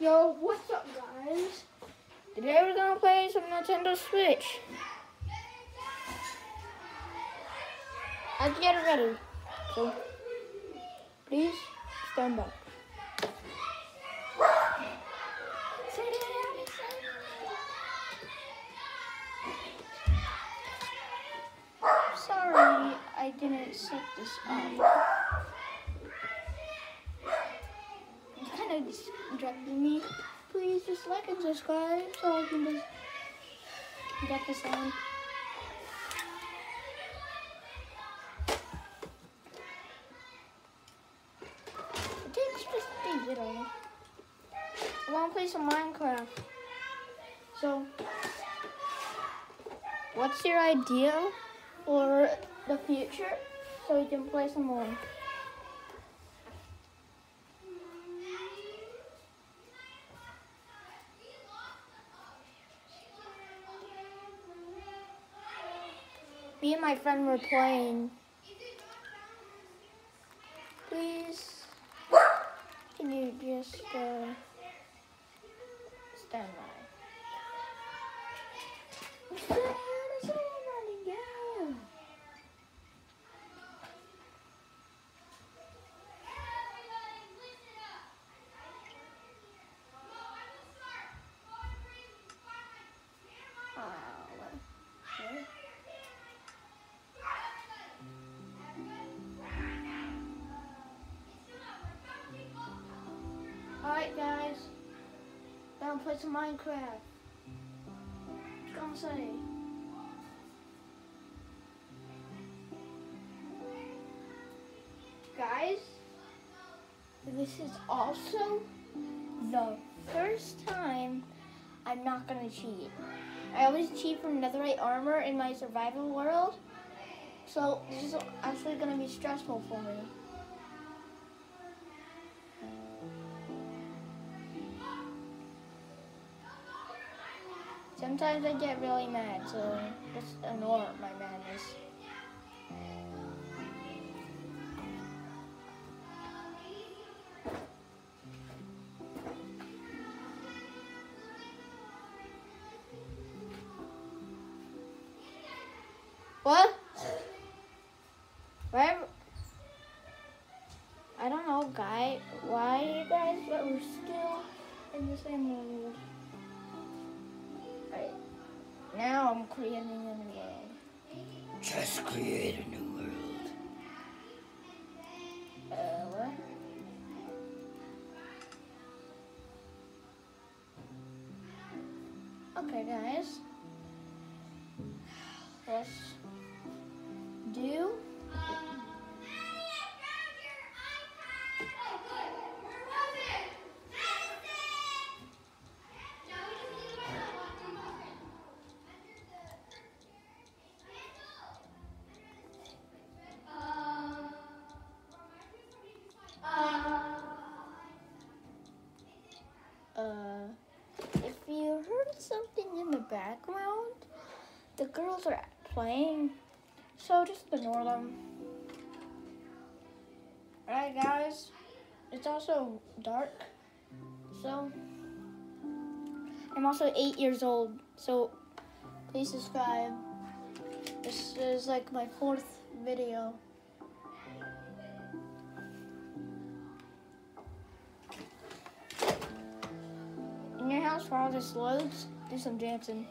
Yo, what's up, guys? Today we're gonna play some Nintendo Switch. Let's get ready. So, please stand by. Sorry, I didn't set this up. It kind of distracted me. Please just like and subscribe so I can just get this on. It takes just a little. I want to play some Minecraft. So, what's your idea for the future so we can play some more? Me and my friend were playing. Please, can you just uh, Alright guys, now play some Minecraft. Come say. Guys, this is also the first time I'm not gonna cheat. I always cheat from netherite armor in my survival world, so this is actually gonna be stressful for me. Sometimes I get really mad, so just ignore my madness. What? Where? I don't know, guy. Why you guys? But we're still in the same world. I'm creating a new world. Just create a new world. Uh, what? Okay, guys. Something in the background, the girls are playing, so just ignore them. Alright, guys, it's also dark, so I'm also eight years old, so please subscribe. This is like my fourth video. In your house while this loads, do some dancing.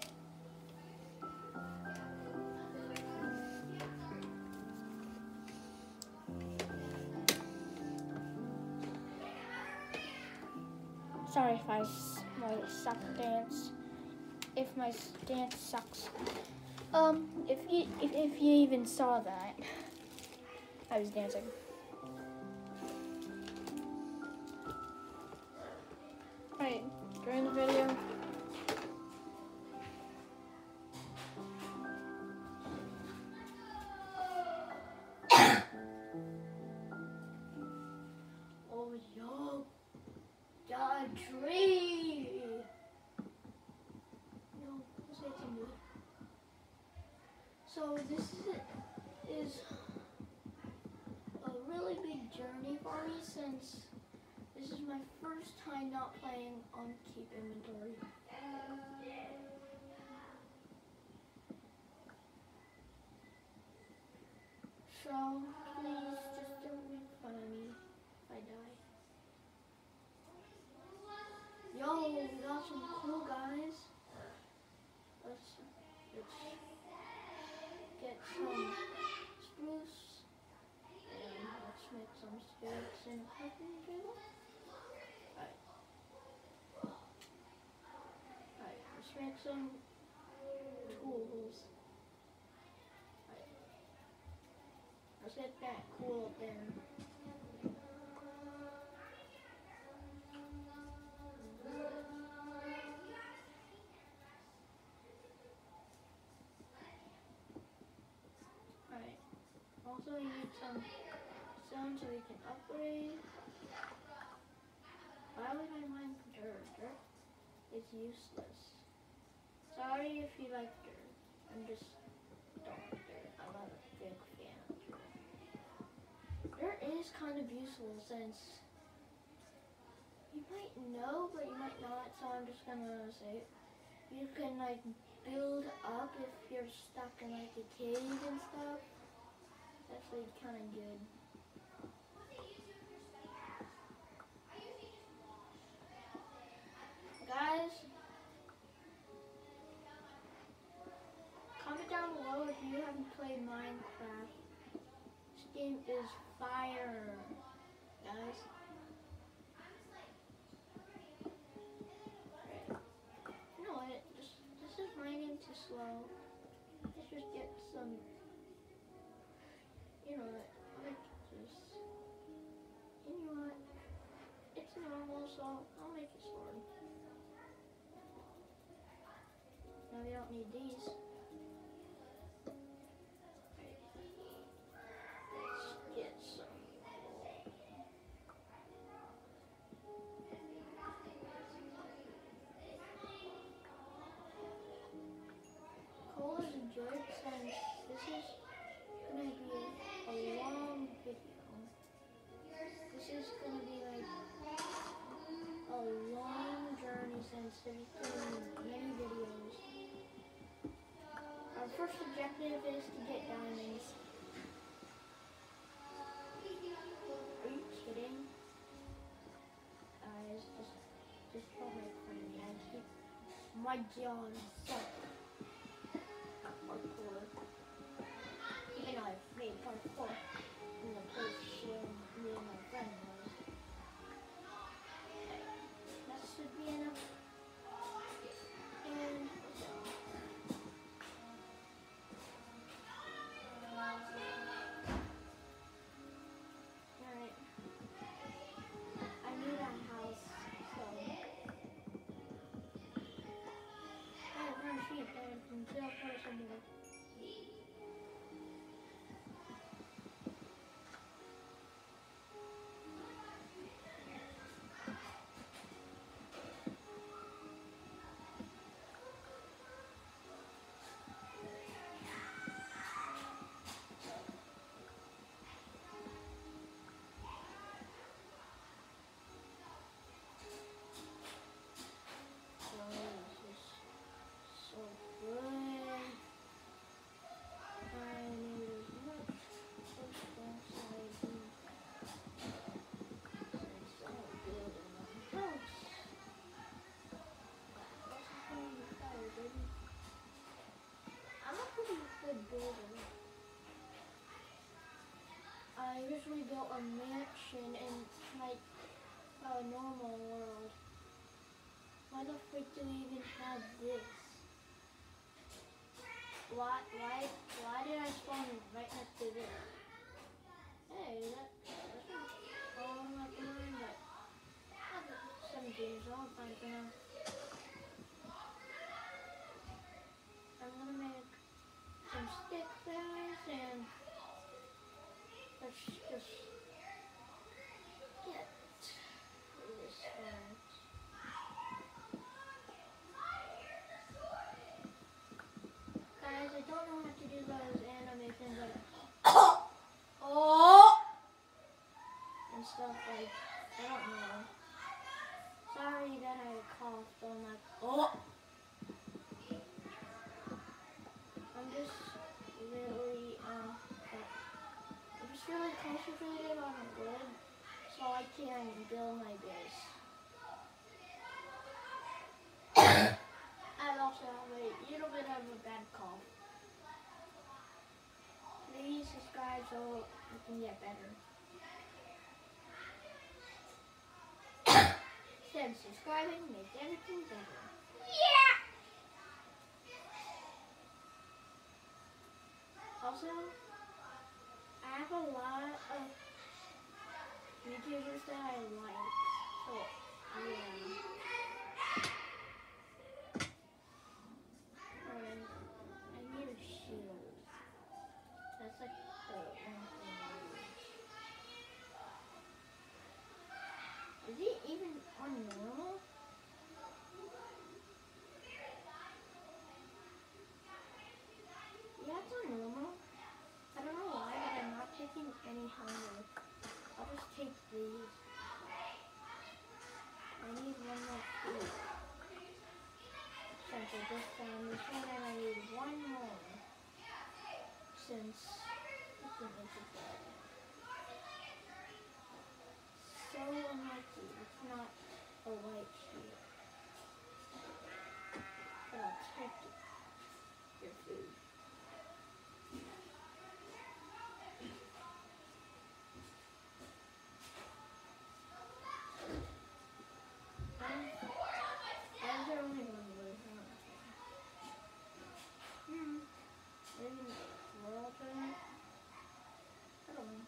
Sorry if I my suck dance. If my dance sucks. Um, if you if, if you even saw that, I was dancing. Some cool guys. Let's, let's get some spruce and let's make some sticks and crafting table. Alright. Alright, let's make some tools. Alright. Let's get that cool then. We need some stone so we can upgrade. Why would I mine dirt? Dirt is useless. Sorry if you like dirt. I'm just don't like dirt. I'm not a big fan of dirt. Dirt is kind of useful since you might know but you might not, so I'm just gonna say it. You can like build up if you're stuck in like a cave and stuff. Actually kind of good. Guys, comment down below if you haven't played Minecraft. This game is fire, guys. You know what? Just this is raining too slow. Let's just get some. It's normal, so I'll make it sword. Now we don't need these. Since many videos. Our first objective is to get diamonds. Are you kidding? Guys, just, just fun. I keep my jaw is. Usually built a mansion in like a normal world. Why the frick do we even have this? Why, why, why did I spawn right next to this? Hey, that, that's not all not doing, but I'm 17 years old, I'm gonna, I'm gonna make some stick figures and let's just get this one. Guys, I don't know how to do those animations like oh and stuff like I don't know. still not. Oh! I'm just really, um, I'm just really concentrated on wood so I can build my base. I also have a little bit of a bad cough. Please subscribe so I can get better. Said subscribing makes everything better. Yeah! Also, I have a lot of YouTubers that I like. So, yeah. Um, I need a shield. That's like the one thing I use. Is it even on normal? Yeah, it's on normal. I don't know why, but I'm not taking any hunger. I'll just take these. I need one more food. Since I just found this one and I need one more. Since it can make it better. So unlucky. It's not a white sheet. But I'll take it. Your food. I'm the only one with her. Hmm. Maybe world turn. I don't know.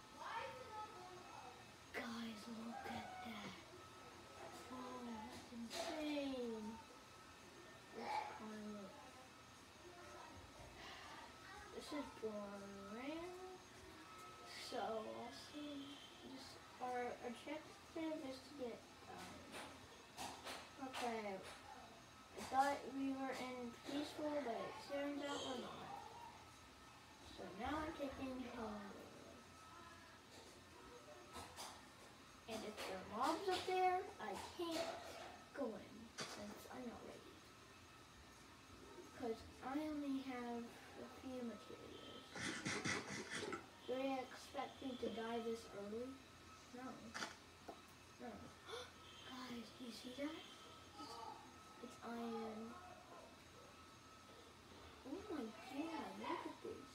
Guys, look at that. Oh, that's insane. Let's climb it. This is. So, see. This, our objective is to get um, Okay. I thought we were in peaceful, but it turns out we're not. So now I'm taking home. And if there are mobs up there, I can't go in since I'm not ready. Because I only have a few materials. Do they expect me to die this early? No. No. Guys, do you see that? It's iron. Oh my god, look at this.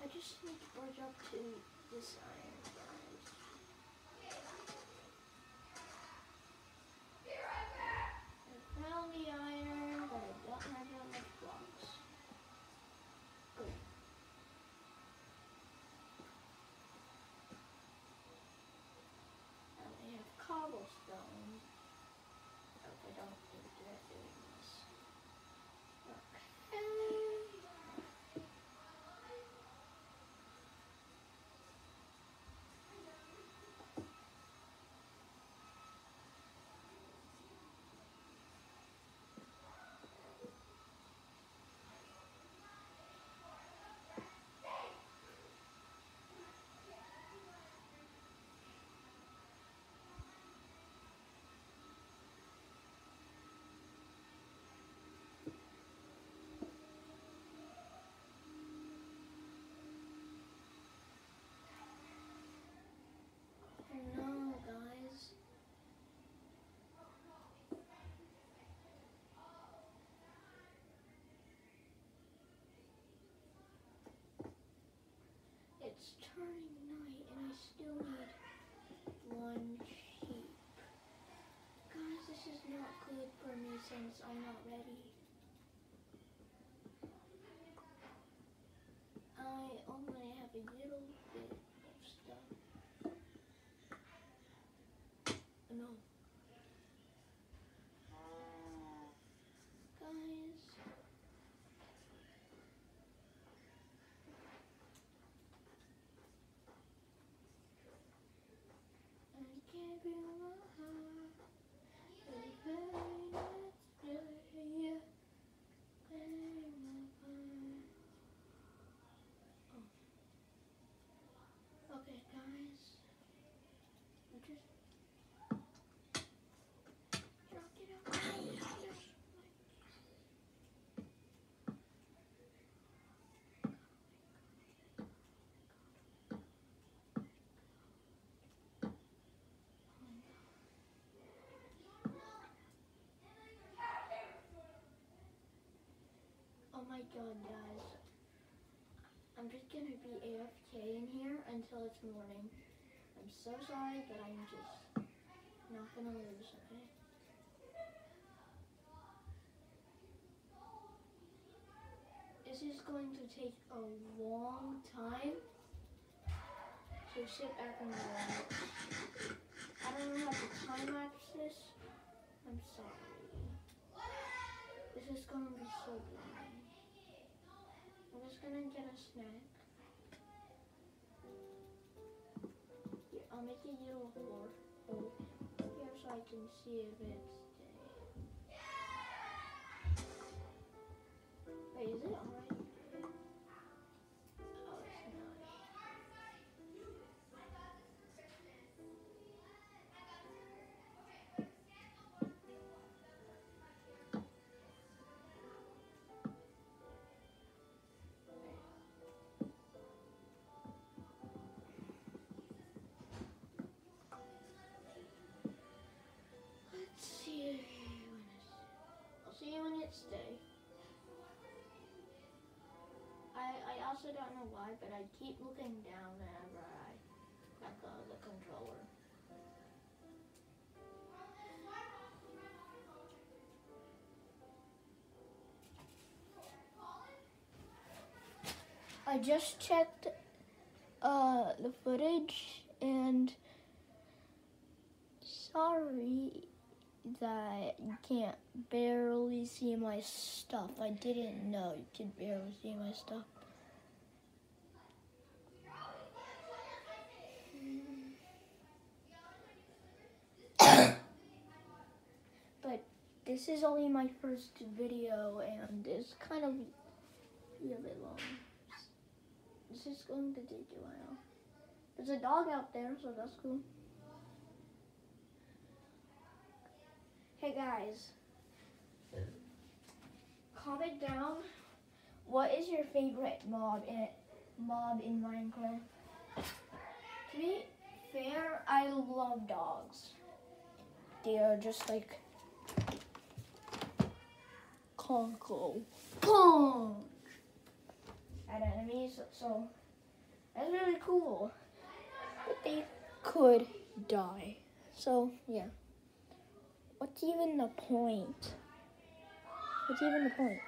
I bridge up to this iron, guys. I found the iron, but I don't have that much blocks. Good. I only have cobblestone. Hope I don't regret doing this. Okay. No, guys. Turning night and I still need one sheep. Guys, this is not good for me since I'm not ready. I only have a little bit of stuff. No. Guys, Oh my god, guys. I'm just gonna be AFK in here until it's morning. I'm so sorry, but I'm just not gonna lose, okay? This is going to take a long time. So sit back and relax. I don't know how to time lapse this. I'm sorry. This is gonna be so boring. Just gonna get a snack. Here, I'll make a little hole hole here so I can see if it's day. Wait, is it alright? Also don't know why, but I keep looking down whenever I go of the controller. I just checked uh, the footage and sorry that you can't barely see my stuff. I didn't know you could barely see my stuff. but this is only my first video and it's kind of a bit long. This is going to take a while. There's a dog out there, so that's cool. Hey guys, comment down what is your favorite mob in mob in Minecraft. To be fair, I love dogs. They are just like Conko. Punch! At enemies, so that's really cool. But they could die. So yeah. What's even the point? What's even the point?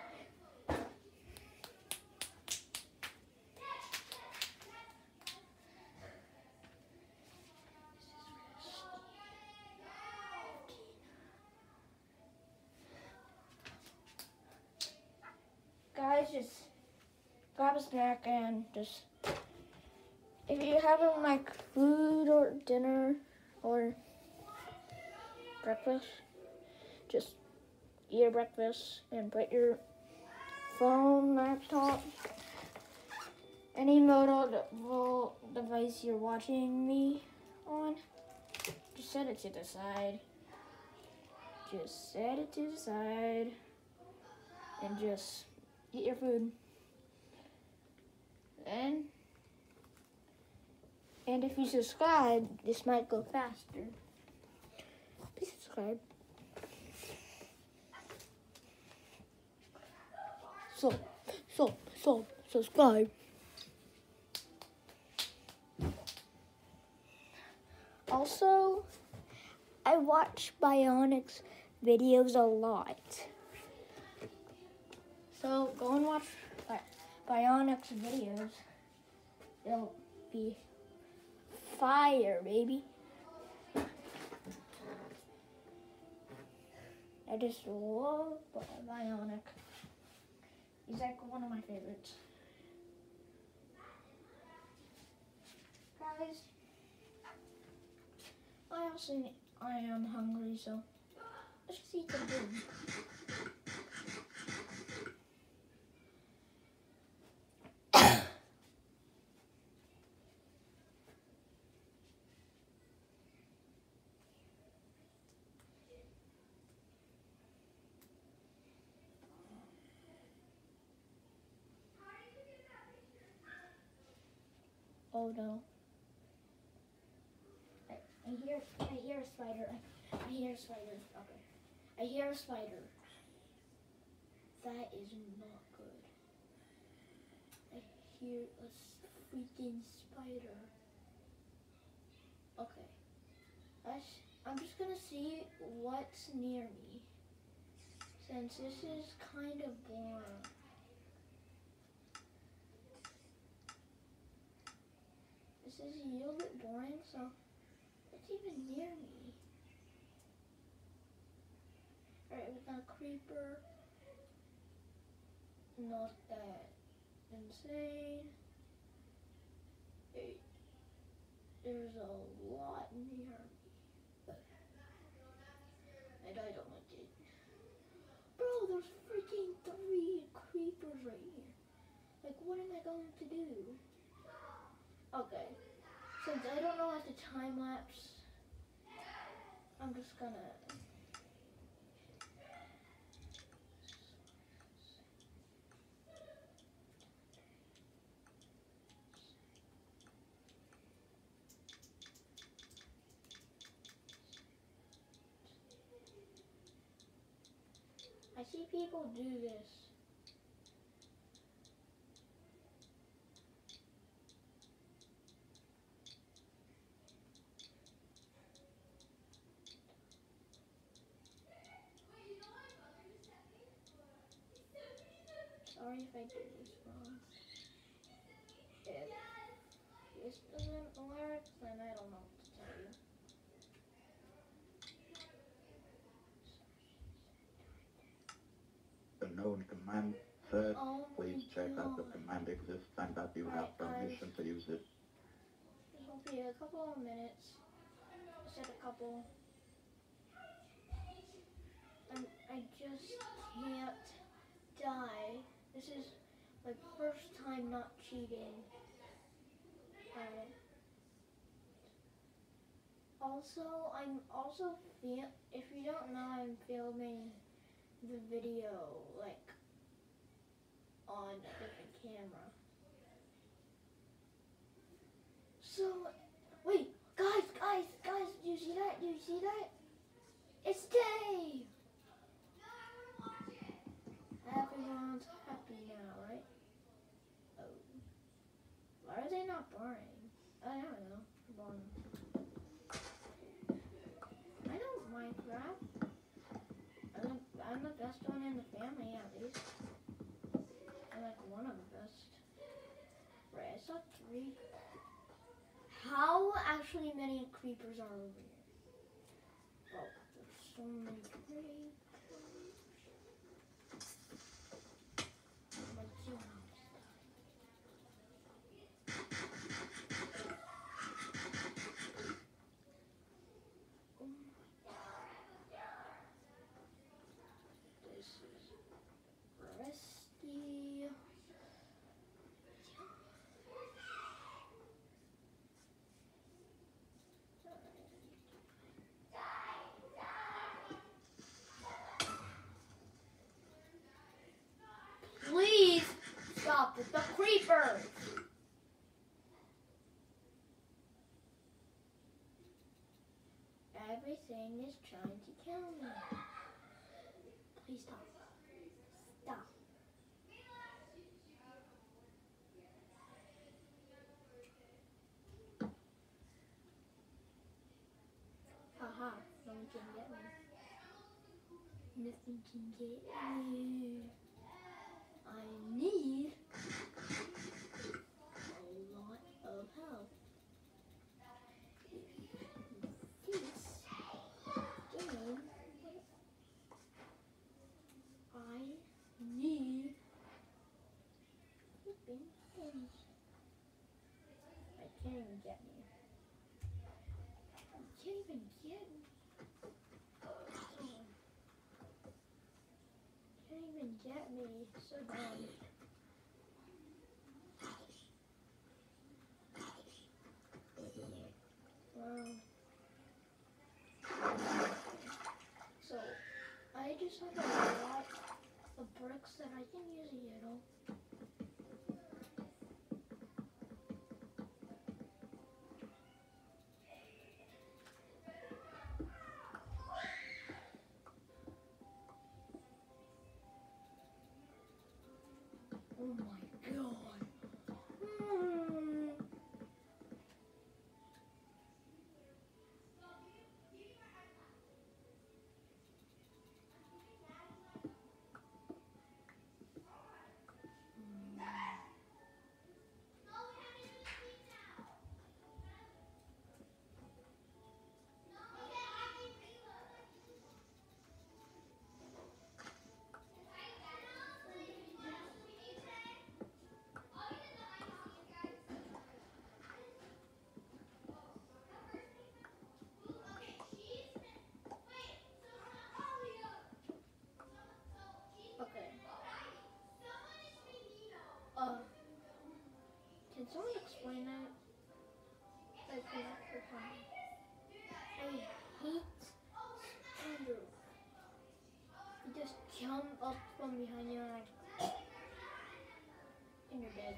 Guys, just grab a snack and just if you're having um, like food or dinner or breakfast, just eat your breakfast and put your phone, laptop, any mobile device you're watching me on, just set it to the side. Just set it to the side and just eat your food. And and if you subscribe, this might go faster. Please subscribe. So, so, so, subscribe. Also, I watch Bionics videos a lot. So go and watch Bionics videos. It'll be fire, baby. I just love Bionic. He's like one of my favorites. Guys, I also I am hungry, so let's just eat some food. Oh no. I, I hear I hear a spider. I, I hear a spider. Okay. I hear a spider. That is not good. I hear a freaking spider. Okay. I'm just gonna see what's near me. Since this is kind of boring. Is a little bit boring, so what's even near me? Alright, we got a creeper. Not that insane. Hey, There's a lot near me. And I don't like it. Bro, there's freaking three creepers right here. Like, what am I going to do? Okay. Since I don't know how to time lapse, I'm just gonna. I see people do this. Sorry if I did this wrong. If this doesn't work, then I don't know what to tell you. The known command said, Oh please check out the command exists and that you have permission to use it. This will be a couple of minutes. I said a couple. And I just can't die. This is my first time not cheating. Also, I'm also if you don't know, I'm filming the video like on a different camera. So, wait, guys, guys, guys, do you see that? Do you see that? It's day! Everyone's happy now, right? Oh. Why burning? I don't know. Burn. I know Minecraft. I'm the, I'm the best one in the family, at least. I'm like one of the best. Right, I saw three how actually many creepers are over here? Oh, there's so many creepers. My God. Oh my God. This is rusty. Please stop with the creepers. Everything is trying to kill me. Please stop. Stop. Haha, no one can get me. Nothing can get me. I need a lot of help. This game, I need flipping things. I get me. Can't even get me. Can't even get me. So dumb. Oh my someone explain that? Like that for fun. I hate strangers. You just jump up from behind you and like in your bed.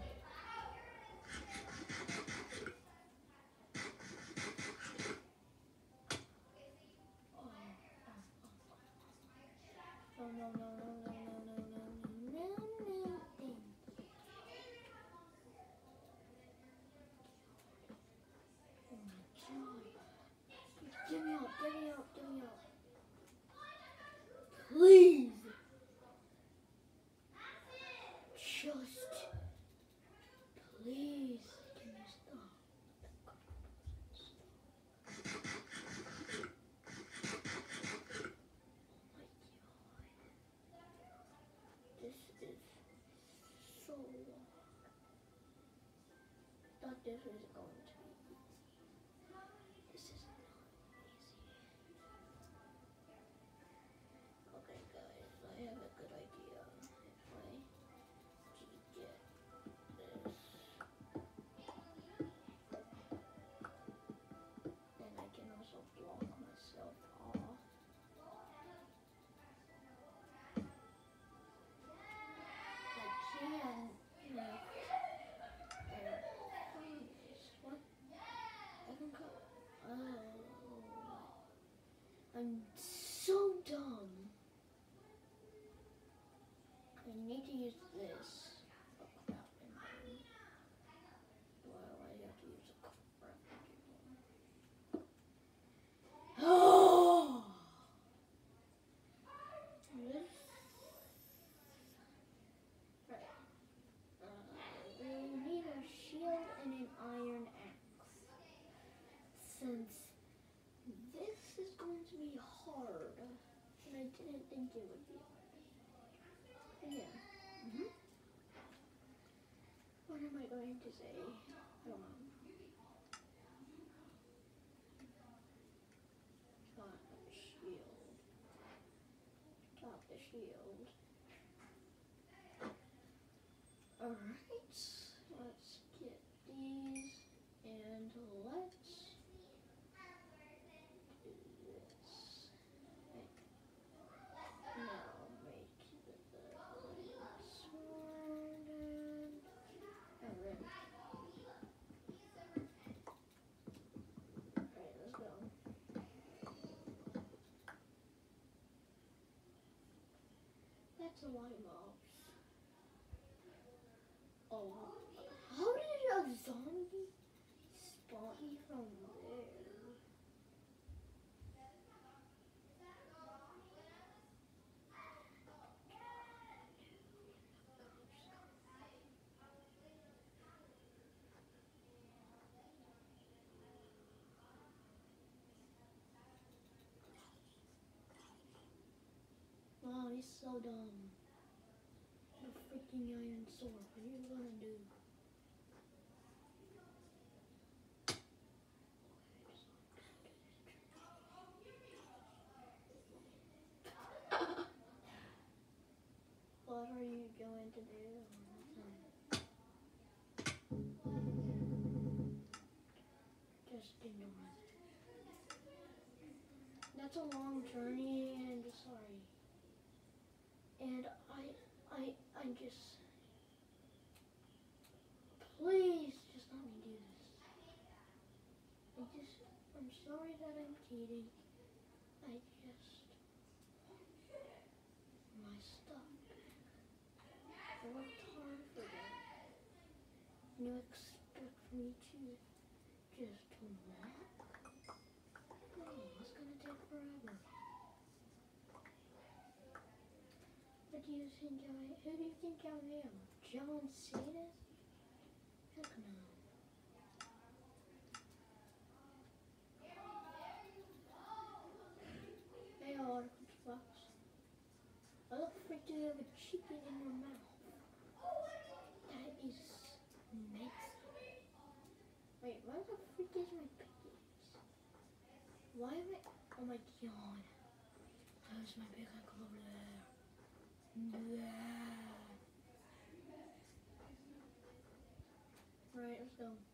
Oh oh, oh, oh, oh. No, no, no, no, no, 也是一个 I'm so dumb. I need to use this. to say your on, Top the shield. Top the shield. Alright. That's a lot. Oh, how did a zombie spawn me from there? Wow, he's so dumb. Iron sword. What are you gonna do? What are you going to do? Just ignore it. That's a long journey and sorry. And I, I, I just, please just let me do this. I just, I'm sorry that I'm cheating. I just, my stuff. I worked hard for that. And you expect me to just walk? No, it's gonna take forever. What do you think I Who do you think I am? John Cena? Heck no. Hey, Articles Fox. The frick do you have a chicken in your mouth? That is amazing. Wait, why the frick is my pickaxe? Why am I? Oh my god. How's my pickaxe over there? Yeah. Alright, let's go.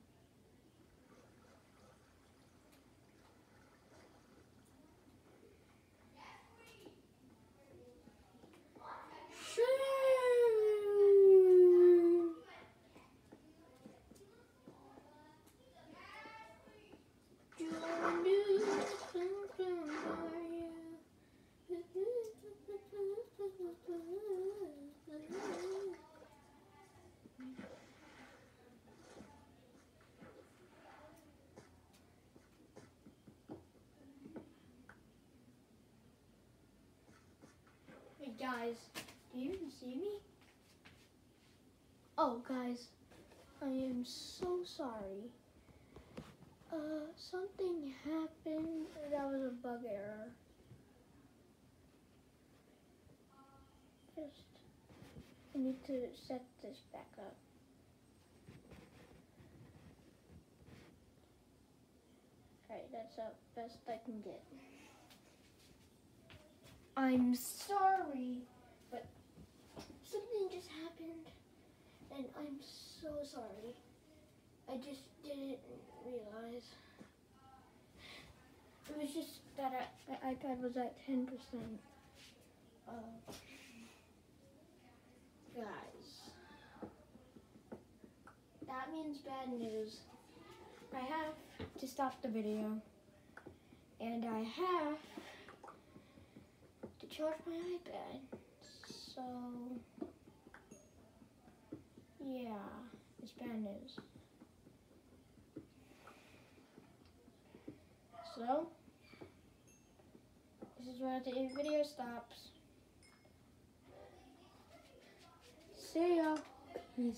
Guys, do you even see me? Oh, guys, I am so sorry. Uh, something happened. That was a bug error. Just, I need to set this back up. Alright, that's the best I can get. I'm sorry, but something just happened, and I'm so sorry. I just didn't realize. It was just that I, my iPad was at 10%. Uh, guys, that means bad news. I have to stop the video, and I have charge my iPad. So, yeah, it's bad news. So, this is where the video stops. See ya. Peace.